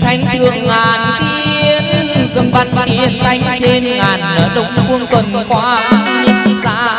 thanh thanh thương ngàn tiên dâm văn tiên thanh trên ngàn đông quân tuần qua. Xa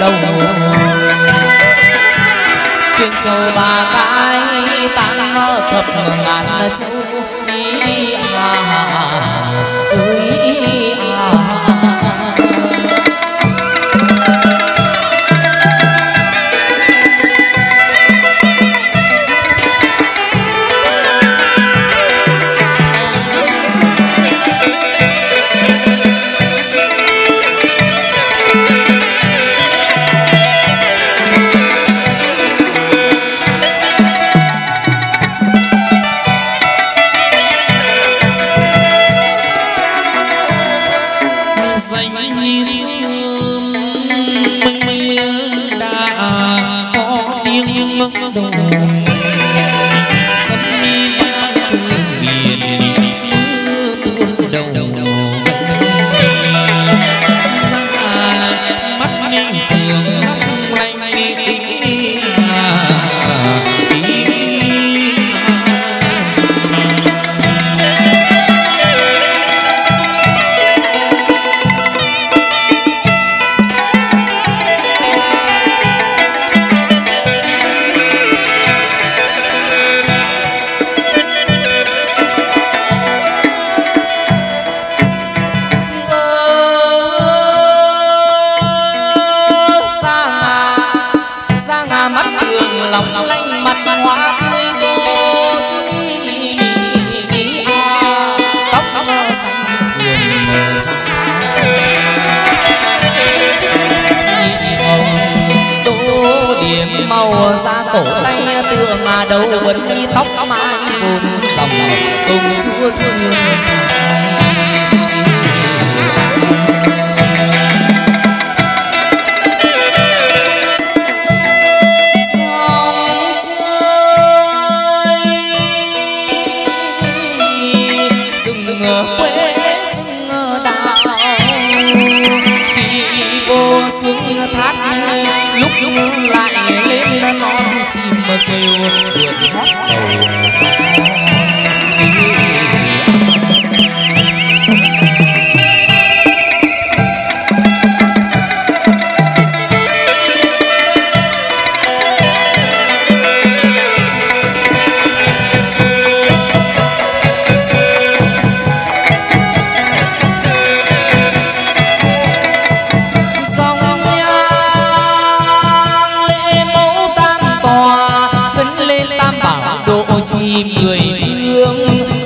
đầu tiếng sầu bà cái tan thập ngàn châu ý à ơi đâu quấn tóc mai buồn dòng cùng chúa thương 寂寞对我多无奈。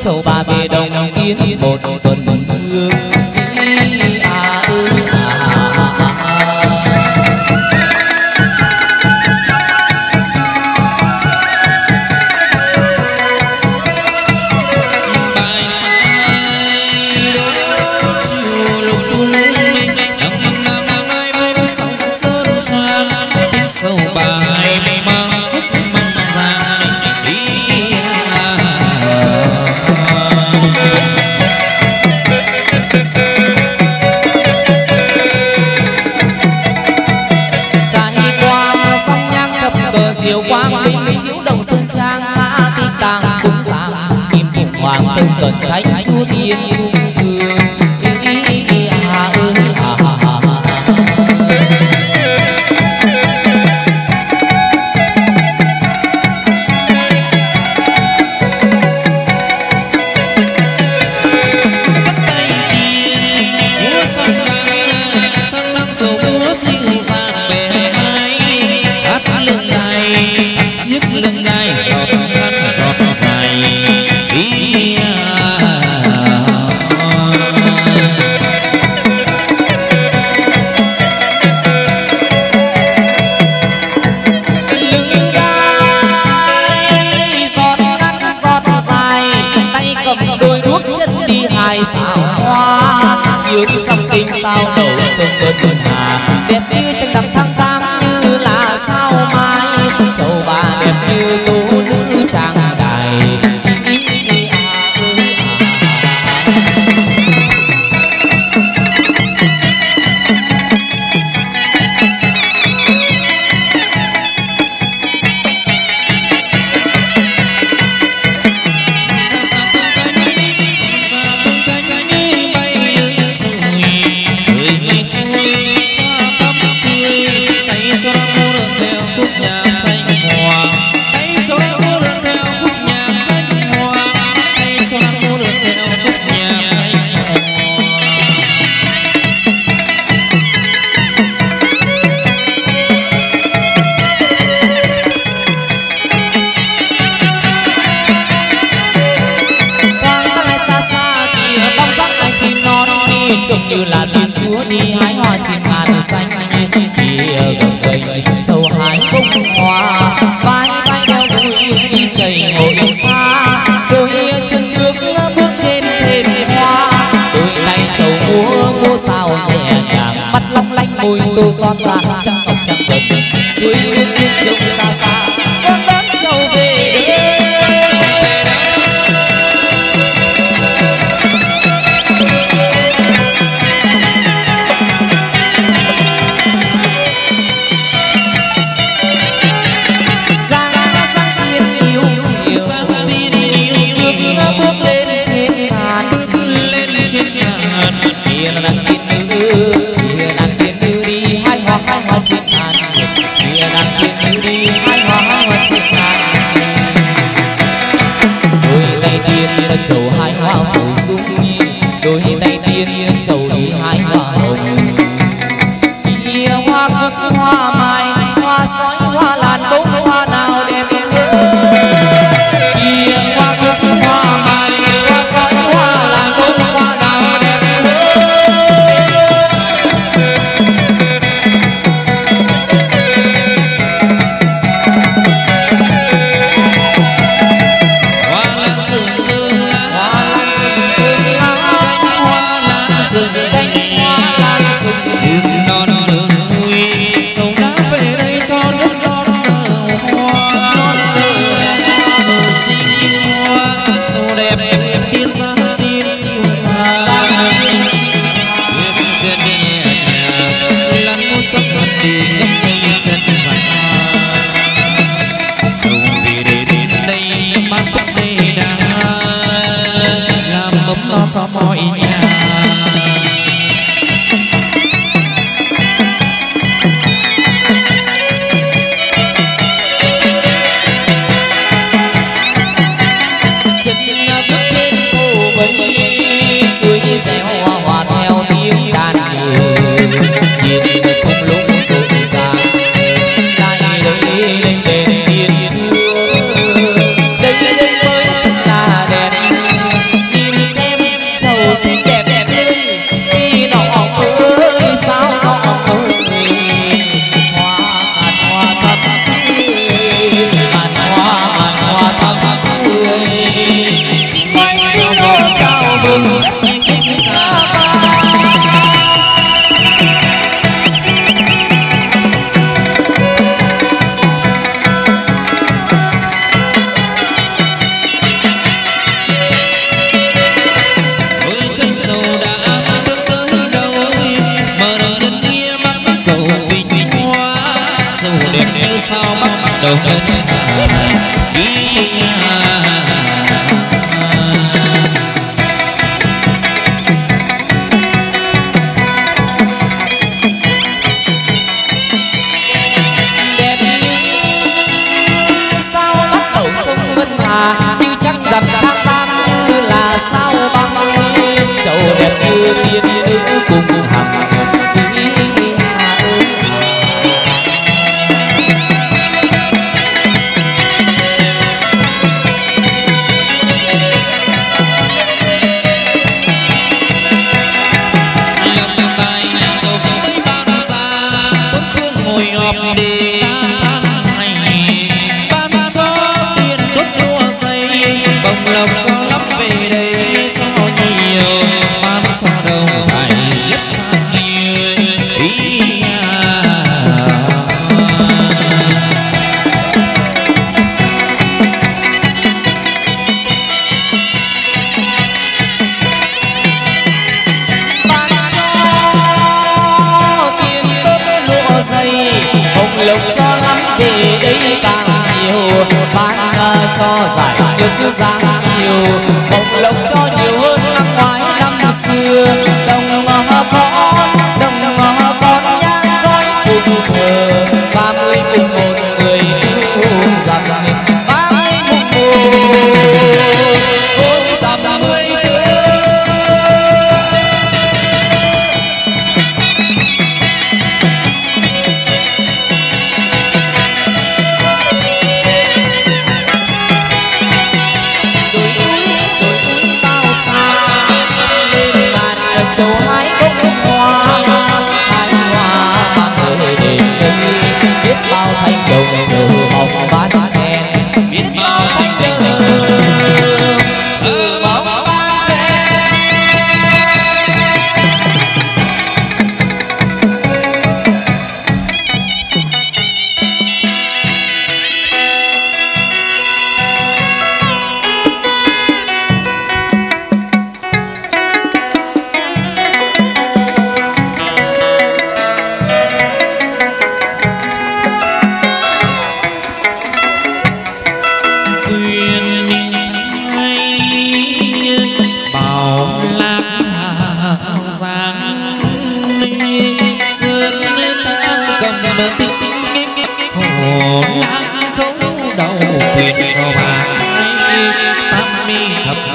sâu ba về đồng kiến. Một tuần hương từng cần thánh chúa tiên chúa mai xào hoa. Yêu đi song kinh sao đầu sông sơn tuần hà. Đẹp như chẳng đầm thăng tam như là sao mai. Châu bà đẹp như như là tin chúa đi hái hoa trên ngàn xanh. Kia gầm gành châu hái bông hoa. Vai vai theo vui đi chảy hội xa. Đôi chân trước bước trên thềm hoa. Đôi tay châu múa múa sao nhẹ nhàng. Mắt long lanh, môi tô son ra, trắng ngọc trắng trần suối nước biếc trông xa xa. đôi tay tiên là chầu hai hoa phủ dung nhi, đôi tay tiên là chầu hai hoa Oh. Oh, oh, oh.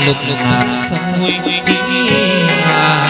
lục lục hạt sông nguyên khí hà?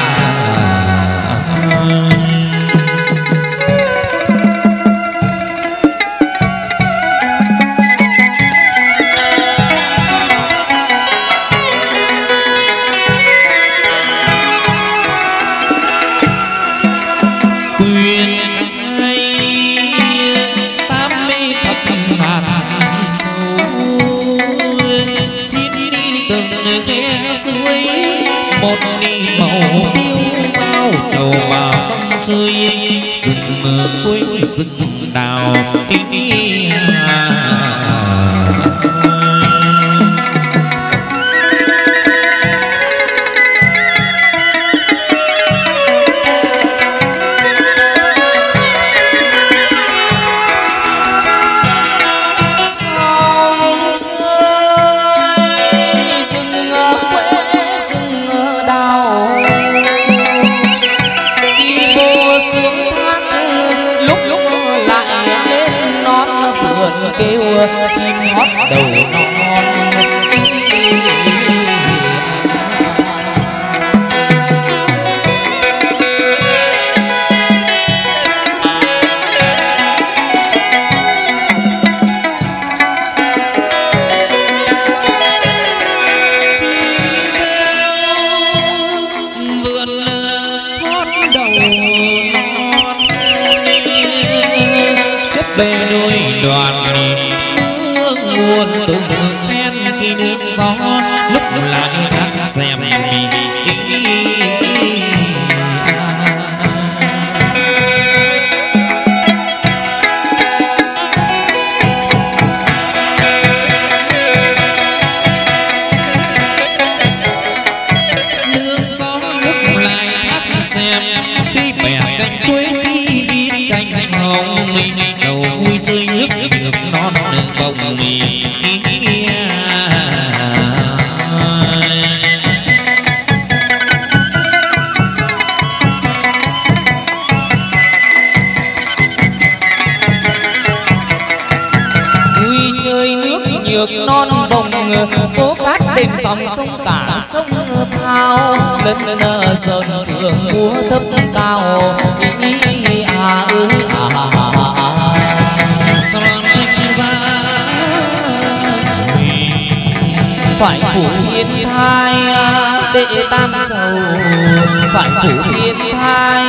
thoại phủ thiên thai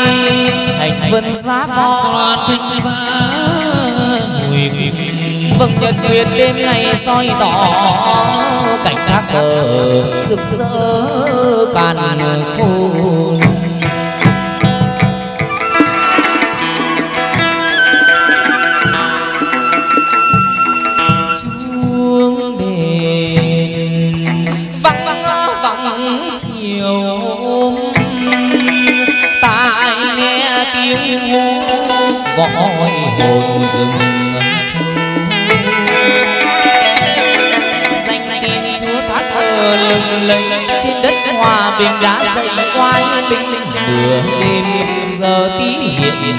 hành vân giá bò thanh giá mùi vâng nhật nguyệt đêm ngày soi tỏ cảnh các cờ rực rỡ càn khôn. lây trên đất hòa bình đã dậy oai linh nửa đêm giờ tí hiện hình.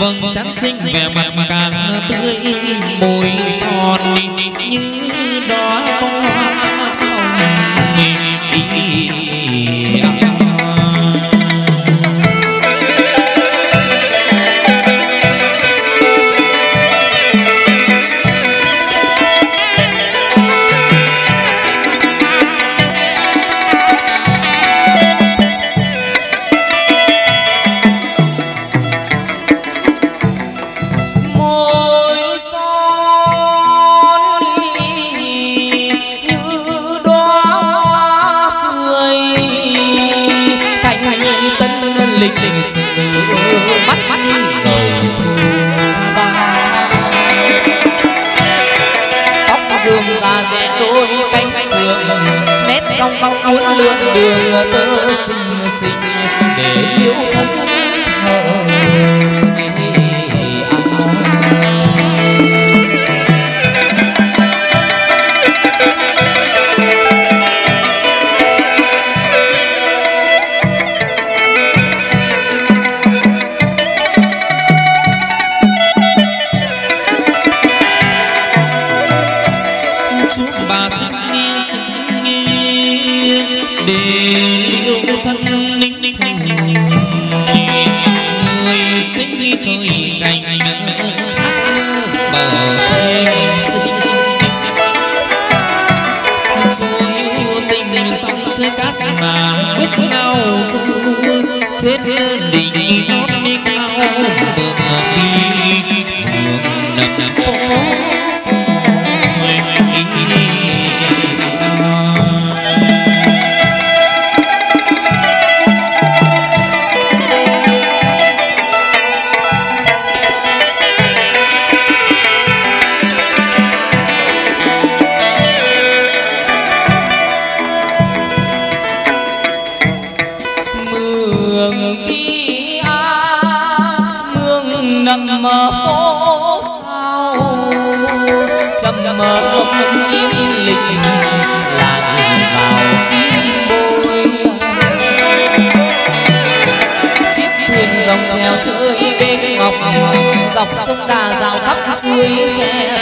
vâng chắn sinh vẻ mặt càng tươi sông đà rào khắp suối khe.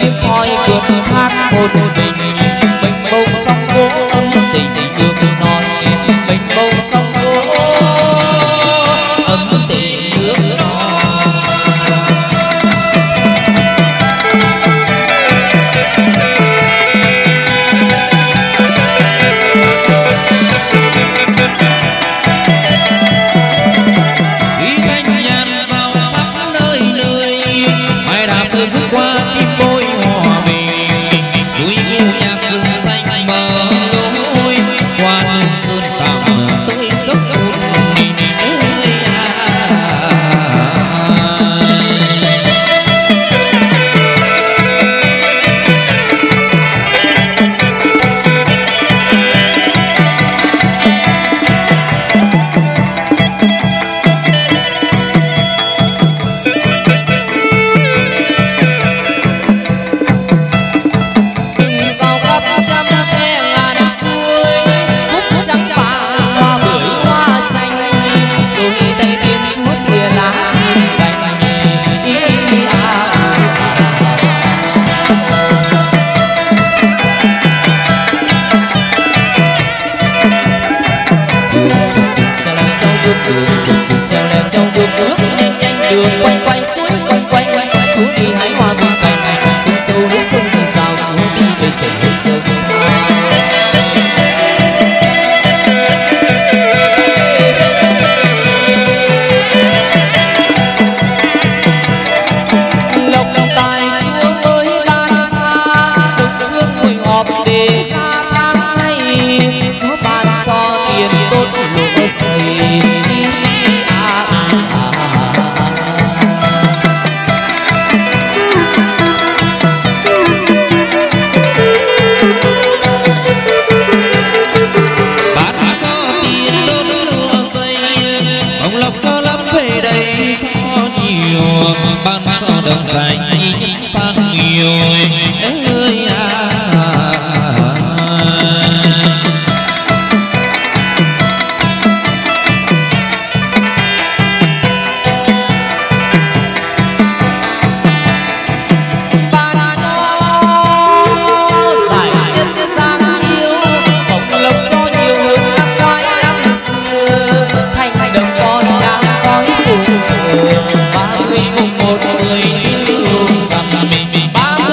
เสียคอยเกิดทัดบุญ love. ban sao đồng thành sang nhiều. Ơi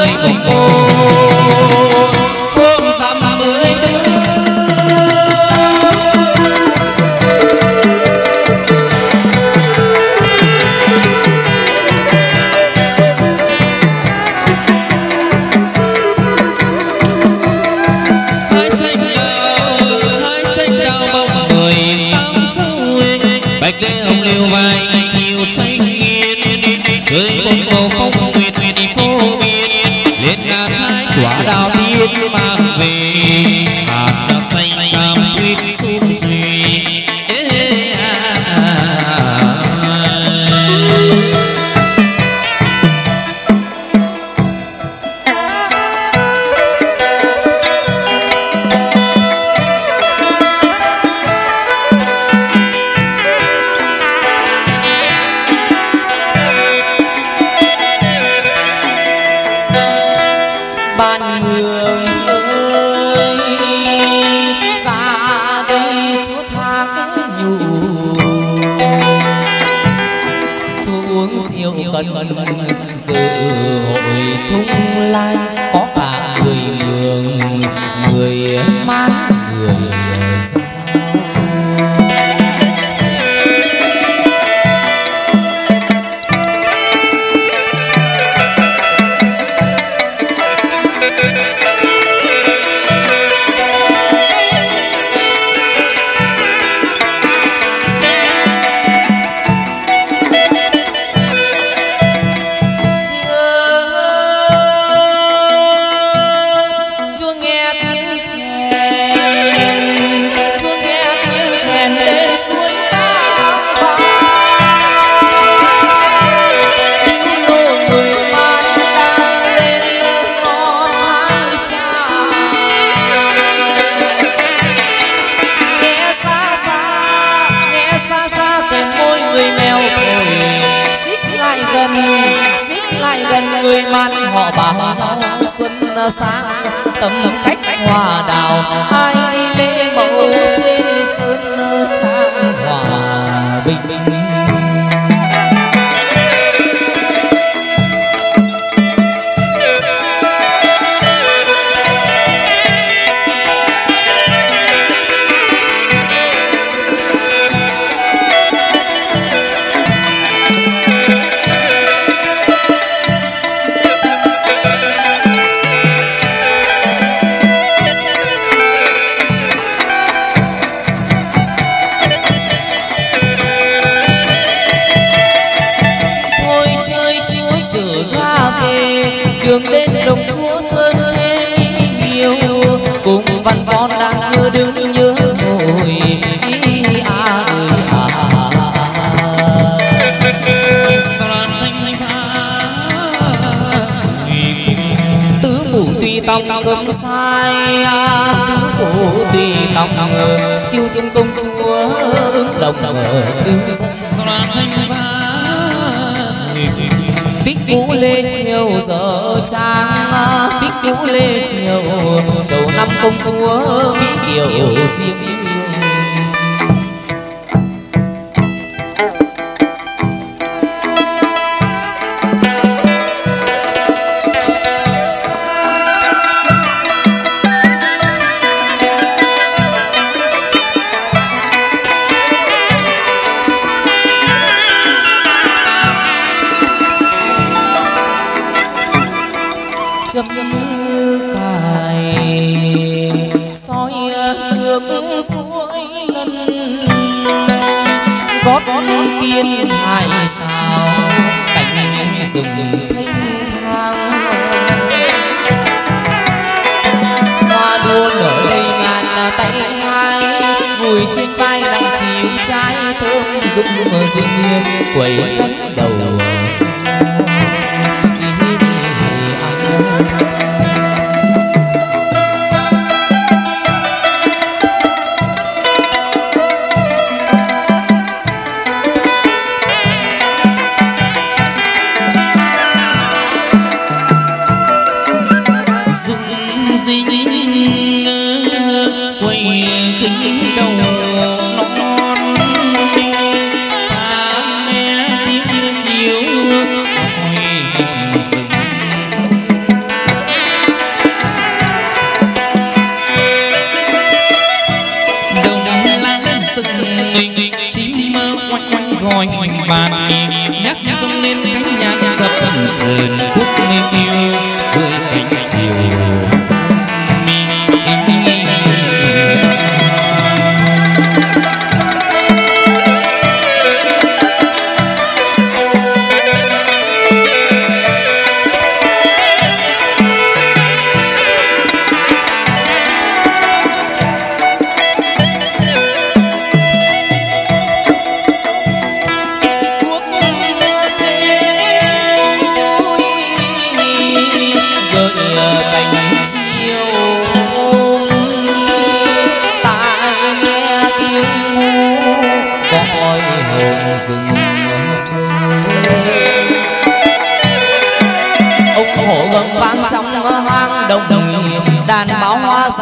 Wait. Chiêu dung công chúa ứng đồng ở thanh dân tích vũ lê triều giờ trang tích vũ lê triều chầu năm công chúa mỹ kiều riêng súng dinh quẩy đầu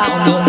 no.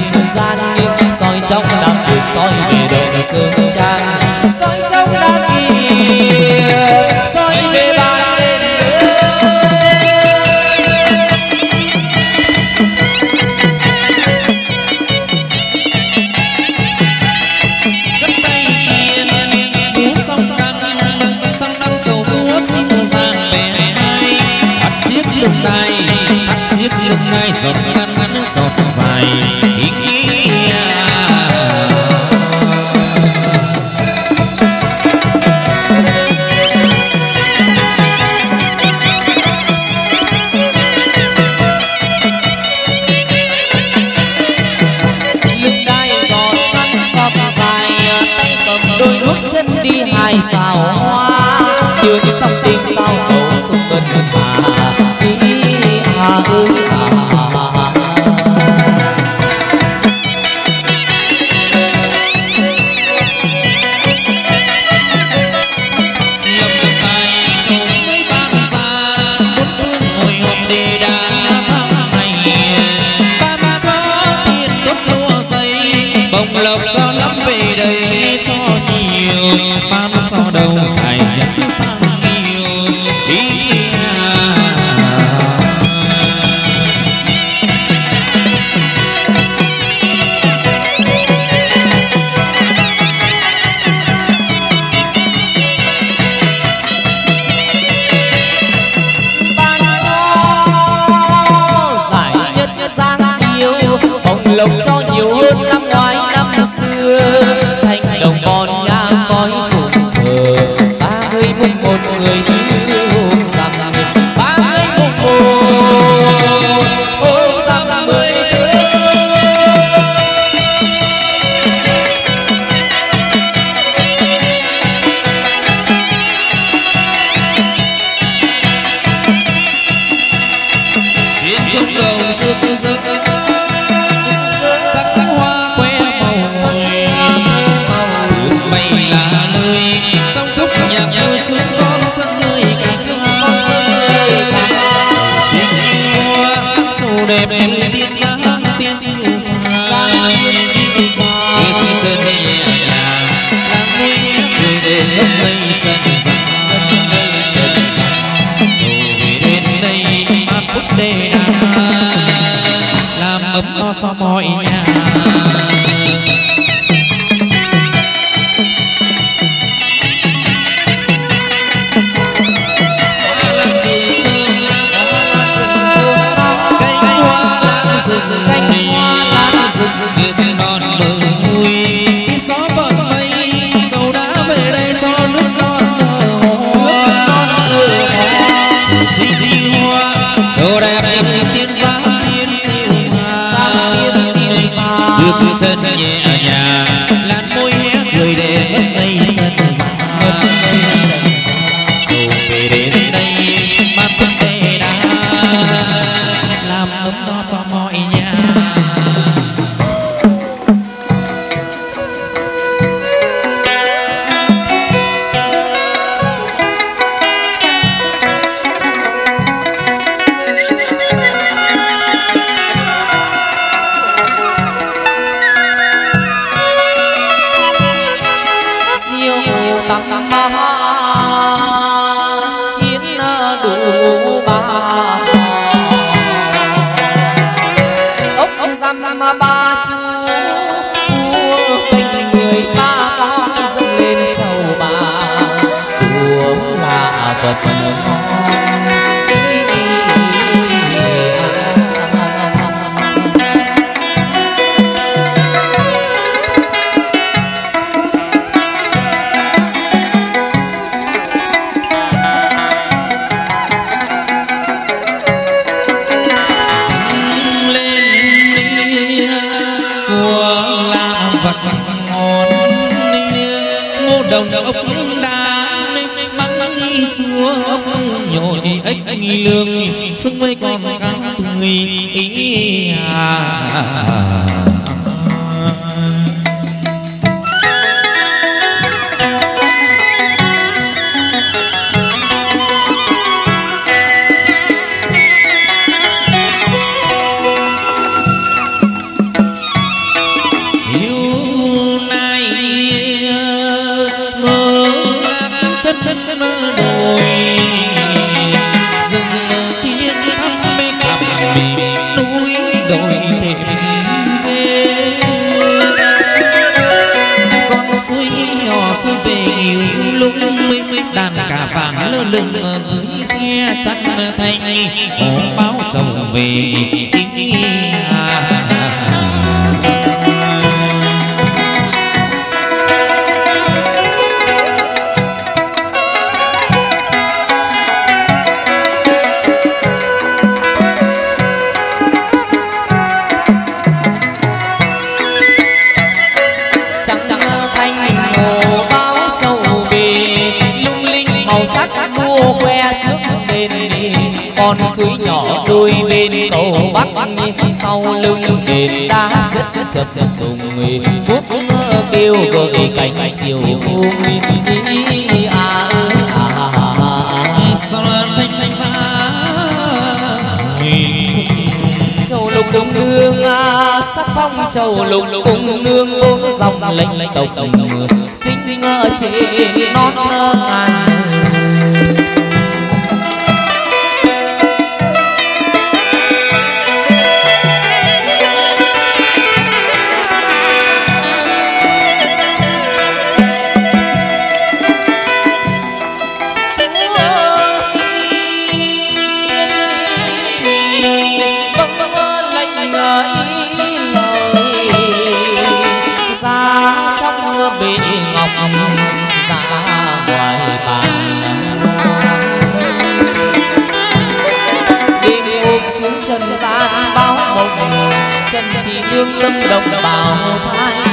trần gian soi trong đặc biệt soi lộc cho nhiều hơn năm ngoái năm xưa. Đã đồng ốc đá mắng nghi chúa ốc nhồi ếch nghi lương, xung với con cá tươi, ý à. Yêu nhiều lúc đàn cả vàng lơ lửng dưới khe, chắc thanh hổ báo chồng về con suối nhỏ đôi bên cầu bắc sau lưng đền đá rất chất chập chập trùng quốc kêu gợi cánh chiều vui à thanh thanh châu lục cung nương sắc phong châu lục cung nương vốn dòng lệnh lệnh tộc sinh ở trên non ngàn chân thì lương tâm đồng bào thai.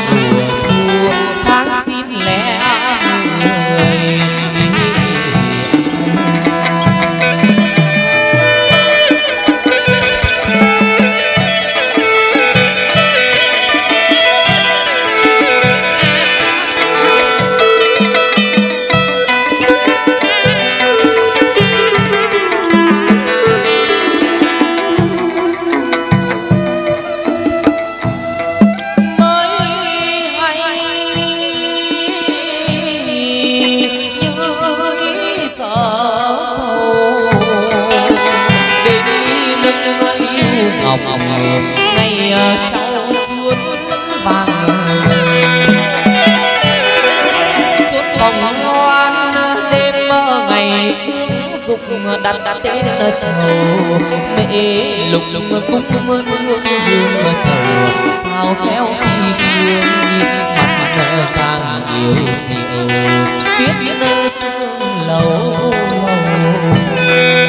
Đặt tên chầu mẹ lục lục cung mưa hương trầu sao khéo phi phương mặt nở càng yêu siêu biết sương lâu lâu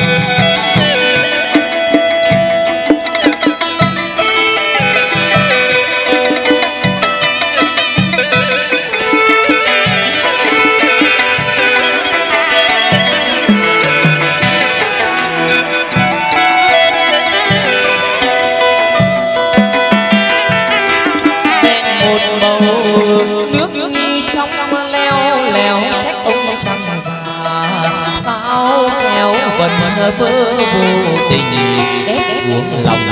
vơ vô tình ép uống lòng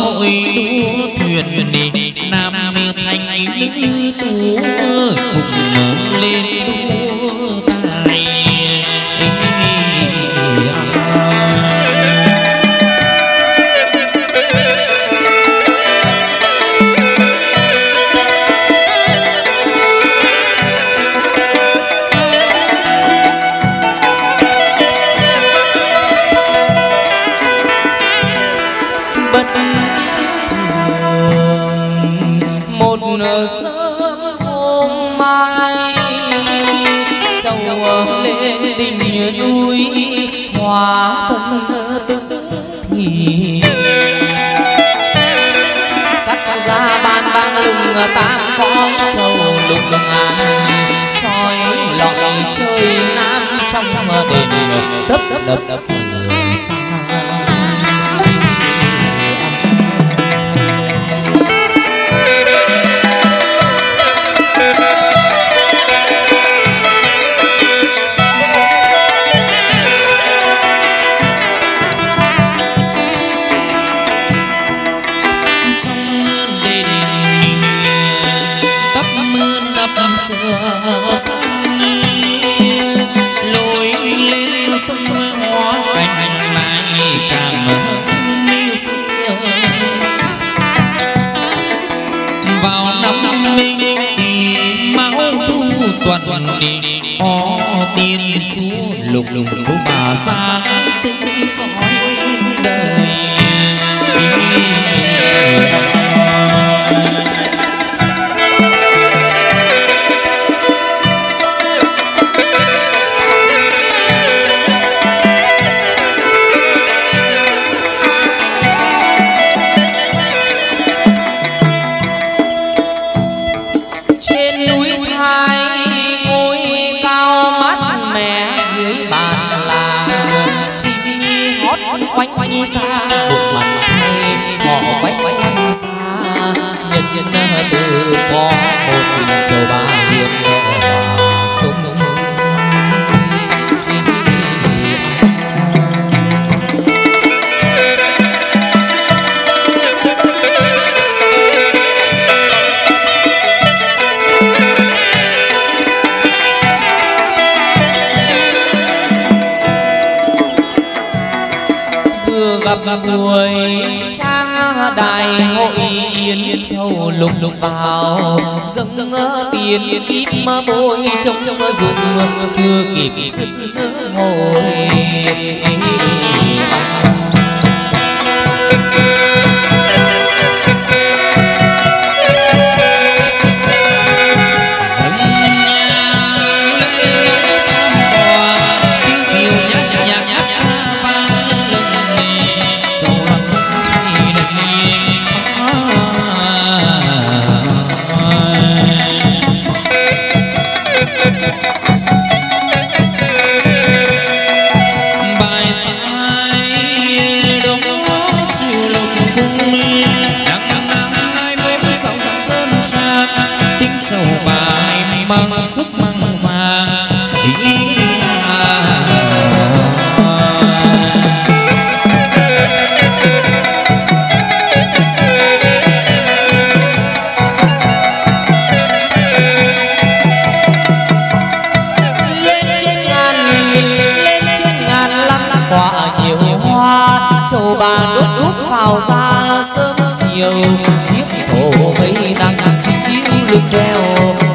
mỗi đến tấp nập lùng phú bà xa. lục lục vào dâng tiền kíp mà bôi trong trong dùng chưa kịp sức hồi vào xa sớm chiều chiếc thổ bay nặng chiếu lưng đeo.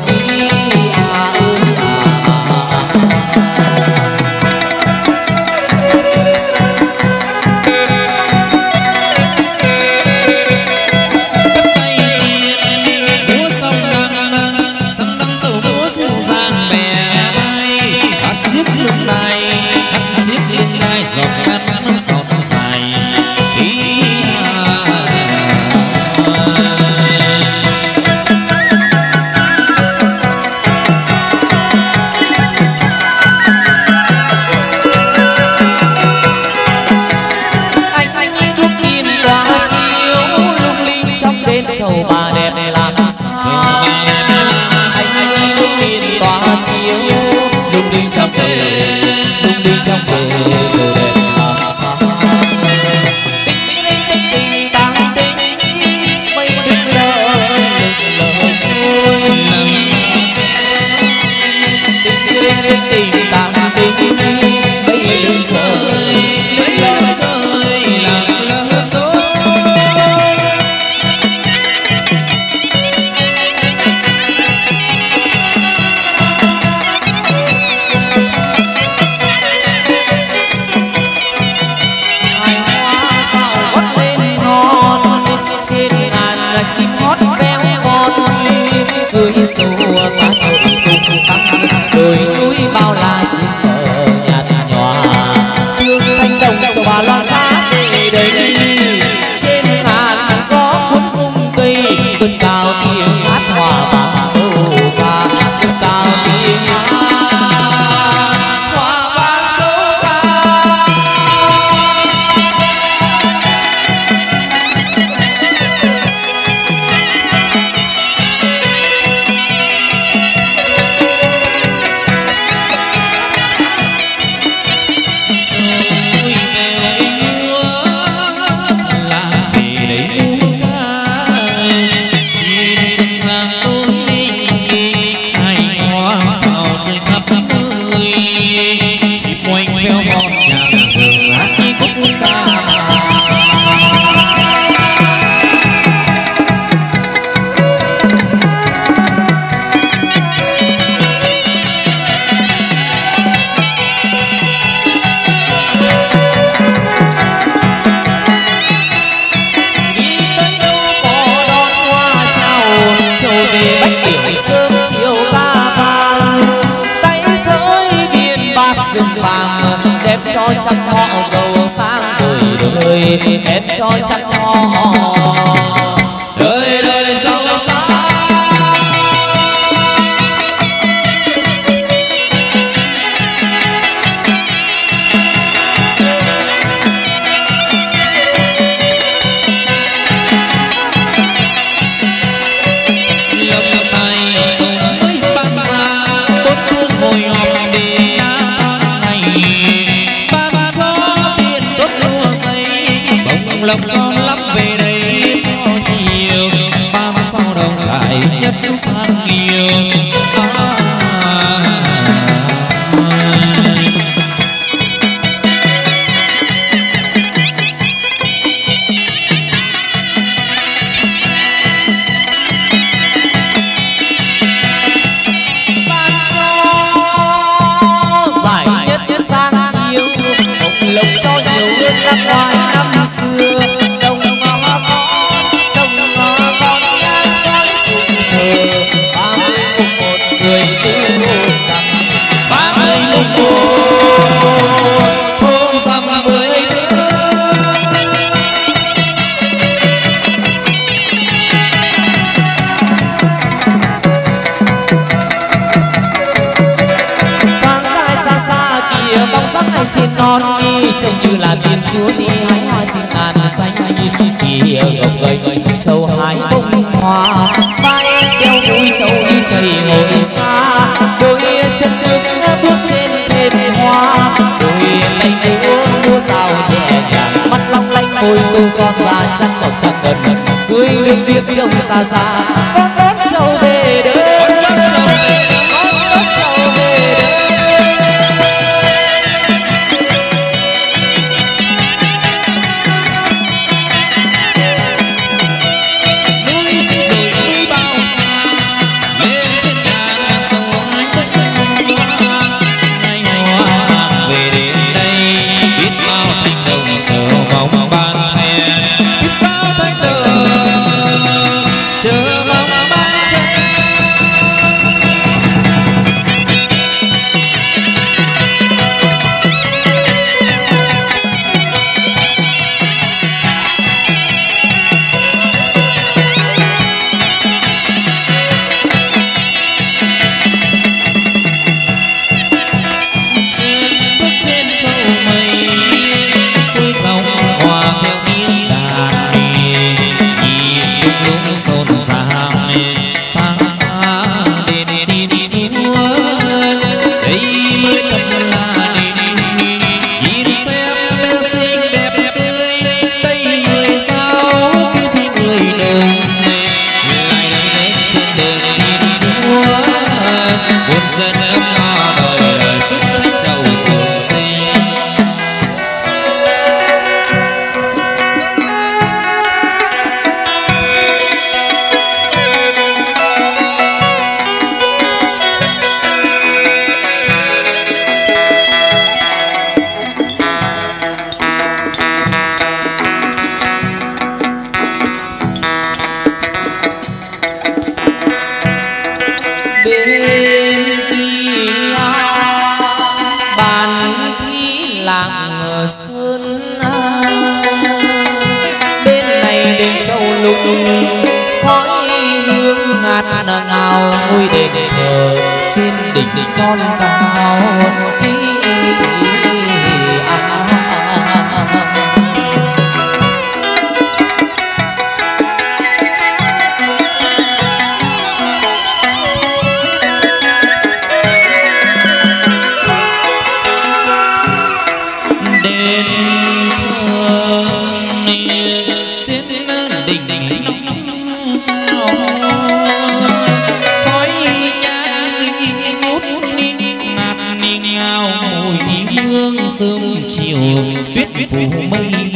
kia gập ghềnh châu hai bông hoa. Vai đeo núi châu đi chảy ngồi xa. Đôi chân đứng bước trên thềm hoa. Đôi lay múa múa rào nhẹ nhàng. Mắt long lanh, môi tư xót ra chân ngọc chặt chân dưới đường biếc trông xa xa. Con ớt châu về đây sớm chiều tuyết phủ mây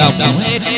đồng đọc hết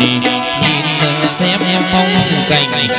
nhìn xem phong cảnh.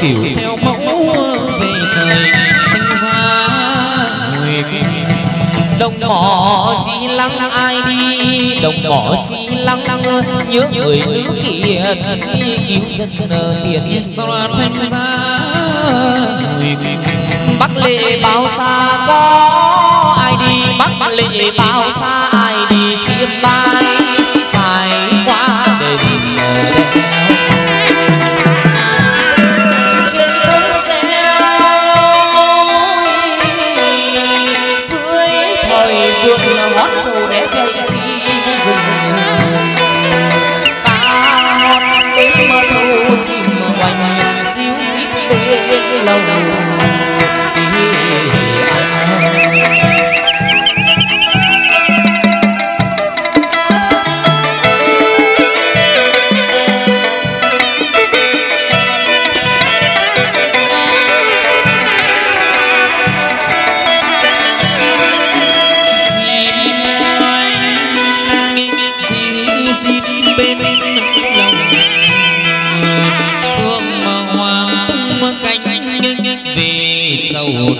Kiểu theo mẫu về rời thanh gia người đồng mỏ chi lăng ai đi, đồng mỏ chi lăng nhớ người nữ kia cứu dân tiền xoa thanh gia người bắc lệ bao xa có ai đi, bắc lệ bao xa ai đi, chiêm bay quanh xíu xít bên lầu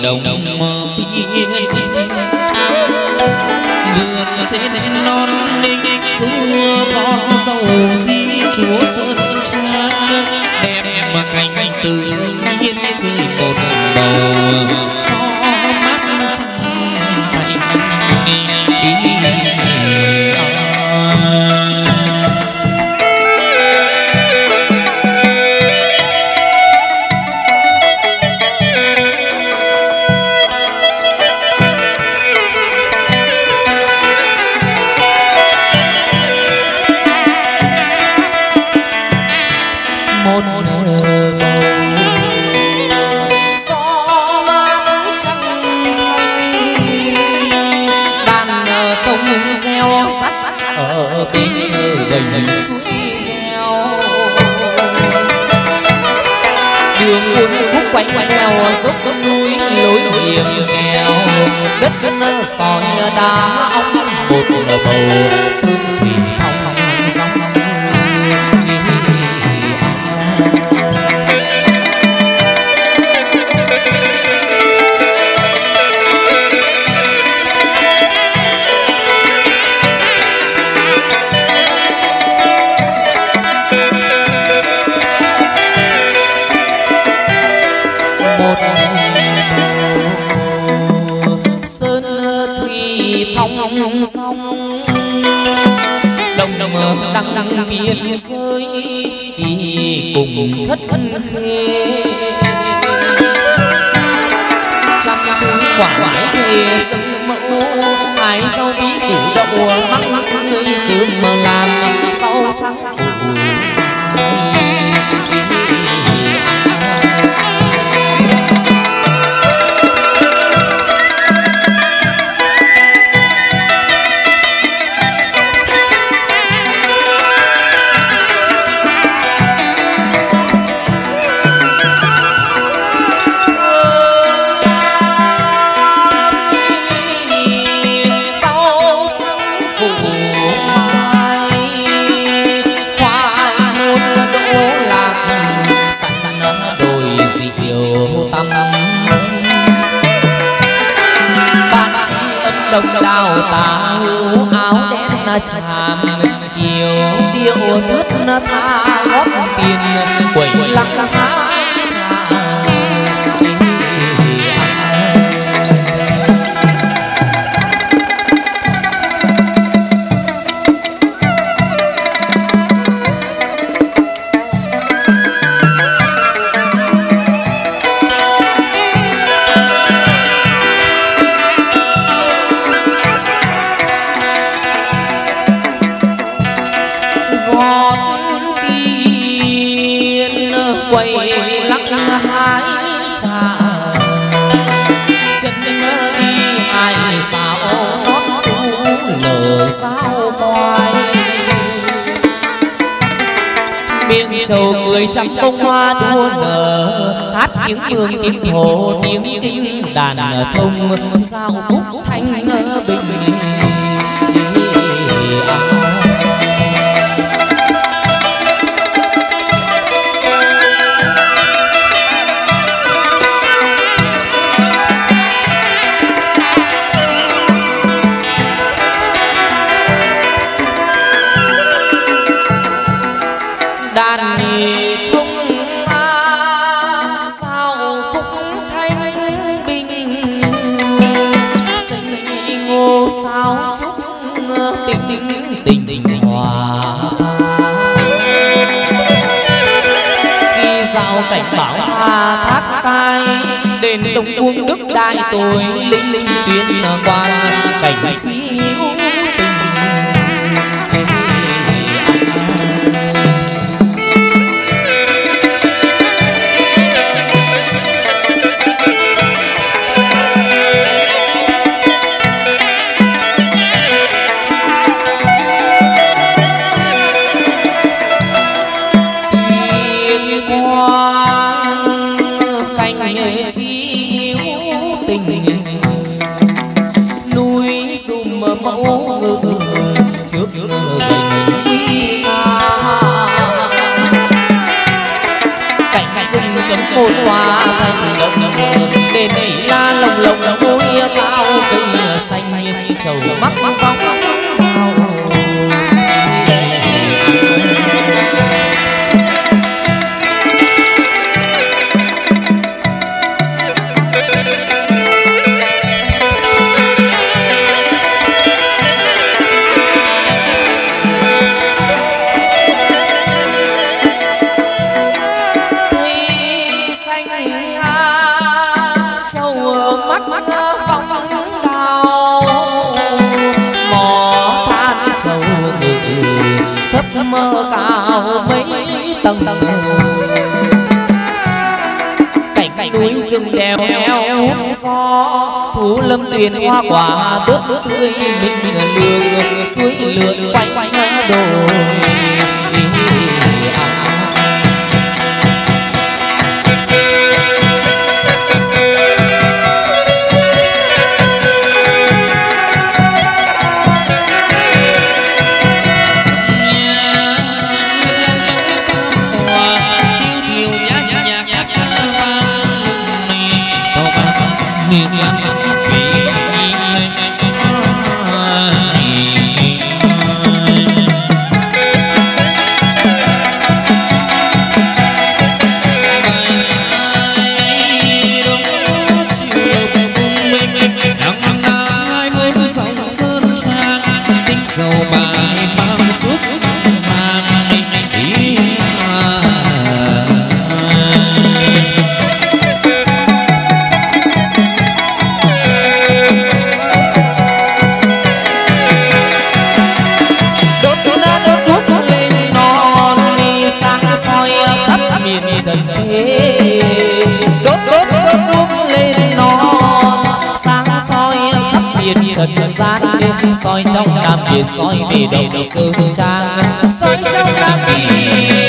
đồng tiên vườn sen non ninh xưa con dâu di chúa sơn trang. Đẹp mà cảnh tự nhiên rơi một bầu trăm bông hoa thua nở, hát tiếng mường tiếng thổ, tiếng kinh đàn thông. Sao khúc thanh nên đông uông đức đại tôi linh linh tuyến quang cảnh chiếu một tòa thành đồng đền ấy la lồng lồng mũi cao tươi xanh, trầu mắt phong tầng tầng cảnh núi rừng đèo eo hút gió thú lâm tuyền hoa quả tốt tươi mình lường suối lượn quanh quanh đồi trần gian soi trong đàm điền soi về đầu sơn trang. Soi trong đàm điền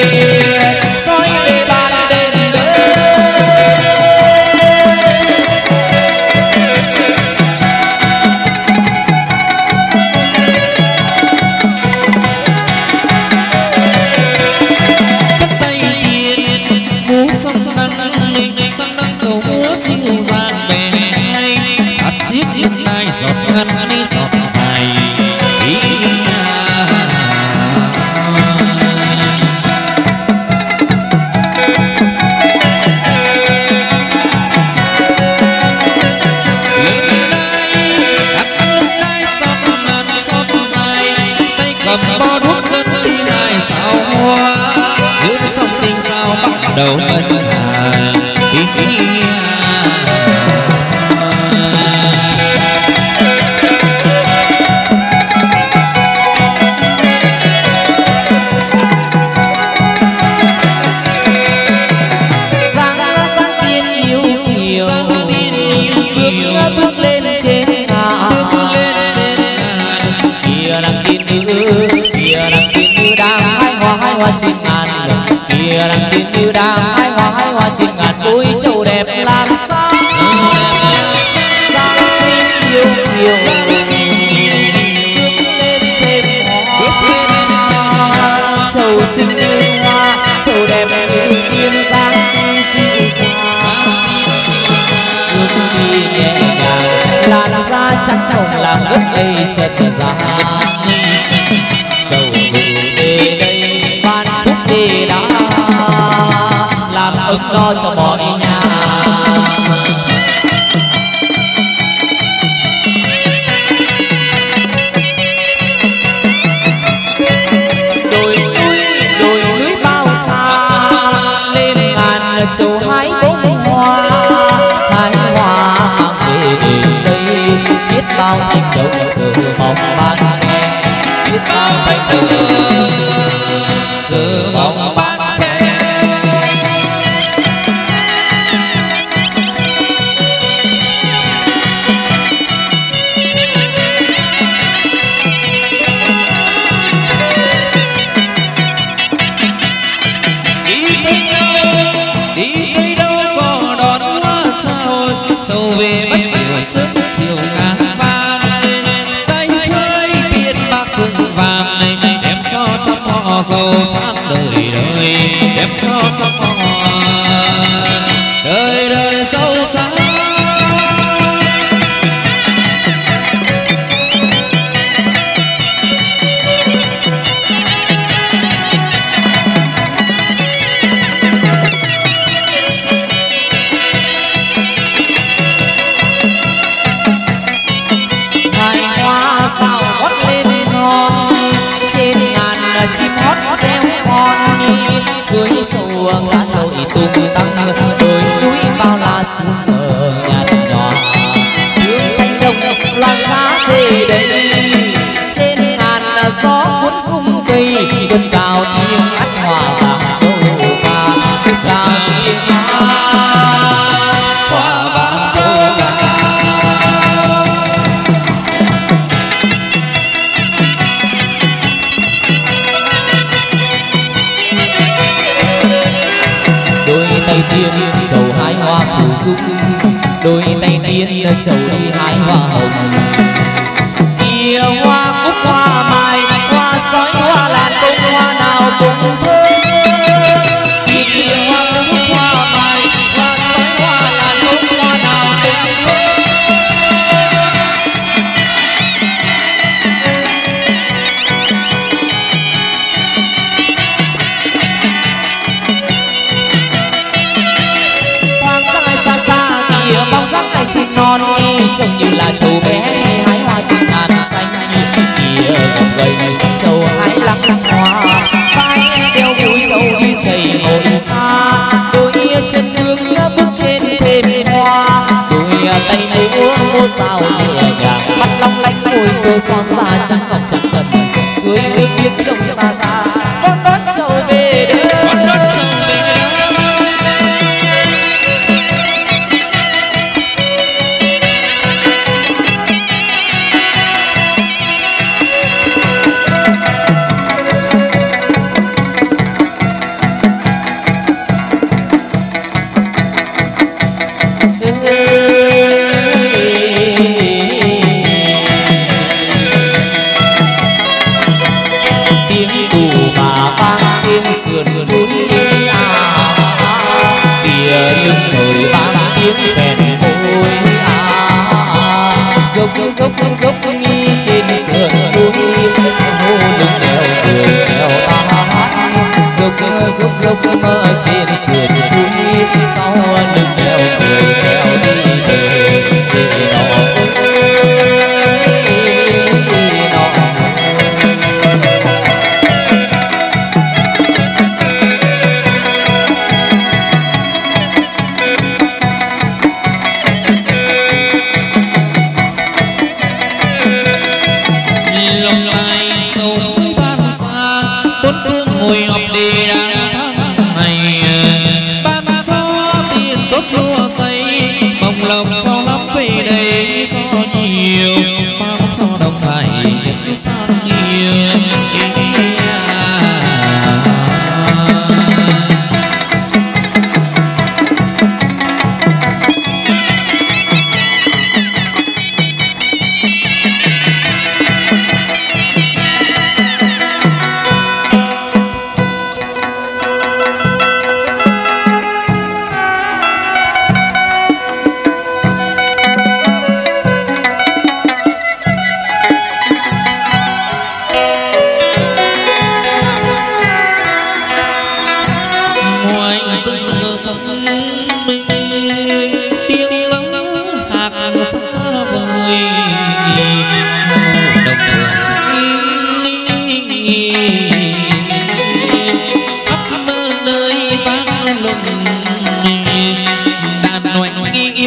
hoa ngàn. Kia đang tiên như đang hai hoa hai hoa trên ngàn. Đôi châu đẹp làm sao? Giang xinh yêu kiều. Bước lên thêm hoa xinh như hoa, châu đẹp như tiên giang. Dịu dàng đi nhẹ nhàng, làn da trắng hồng làm ướt đây chợt ra châu mừng ấm no cho mọi nhà. Đồi núi đồi núi bao xa, lên ngàn châu hái bông hoa. Hái hoa mang về đền đây biết bao thành động chờ mong ban nghe biết bao thành đồng chờ mong ban sớm chiều ngang vang tay khơi biên bạc rừng vàng này, đem cho trăm họ giàu sang đời đời. Đem cho trăm họ đời đời giàu sang dưới sầu ngã lội tung tăng. Đôi núi bao la xứ mờ nhạt nhòa hướng thanh đồng loan giá về đây trên ngàn gió cuốn sung cây gần cao tiếng hát dung đôi tay tiên chầu đi hái hoa hồng. Kia hoa non trông như là châu bé hay hái hoa trên ngàn xanh kia người gầy châu hái lăng hoa. Vai đeo mũi châu đi chảy ngồi xa. Tôi chân hương bước trên thềm hoa. Tôi tay múa múa sao nhẹ nhàng. Mắt long lanh môi cơ son xa trắng dọc trắng trần suối nước biếc trông xa xa. Con tôi dốc dốc dốc nghi trên sườn núi hô lưng đèo đường đèo ta hát dốc dốc dốc mơ trên sườn núi sau lưng đèo đường đèo đi về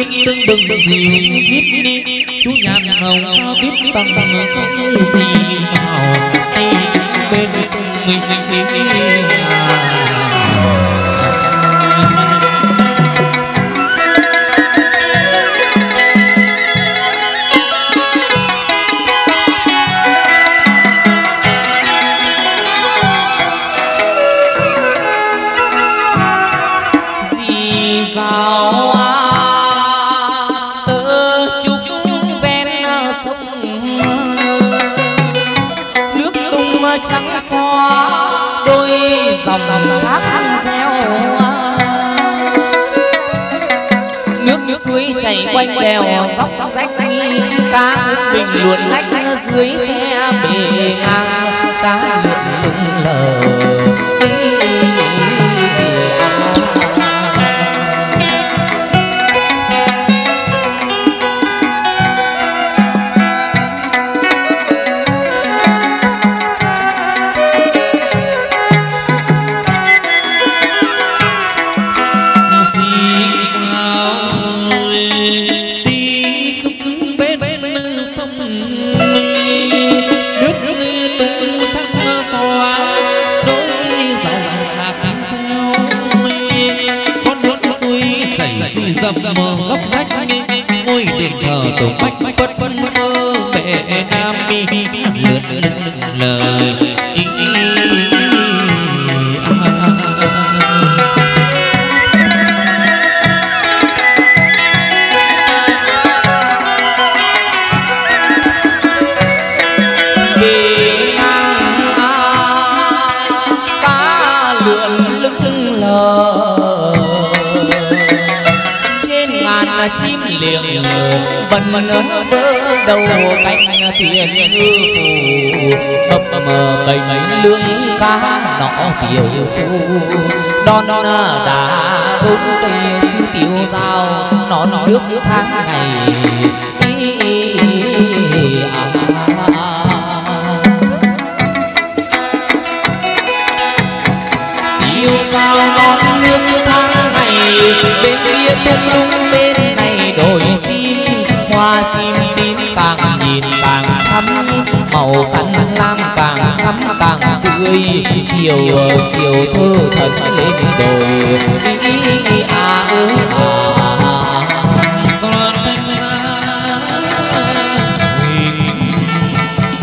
oanh tưng bừng dịu giết đi chú nhàn hồng tăng tăng không gì vào tay. Chúng bên sông mình hà nước suối chảy quanh đèo dốc rách cá nước bình luồn lách dưới khe bề ngang. Cá lượn lững lờ vần vỡ đầu cánh thuyền ngư phù. Mập mờ bềnh lưỡi cá nọ tiểu phu đón ờ, đá đốn cây chứ tiểu nó nó nước tháng ngày. Ý, ý, ý, à, à. à, à. Sao non nước tháng ngày bên kia tung lung thắm màu xanh lam càng thắm càng tươi chiều chiều thơ thần lên đồi ý, ý, ý, à, ơi, à.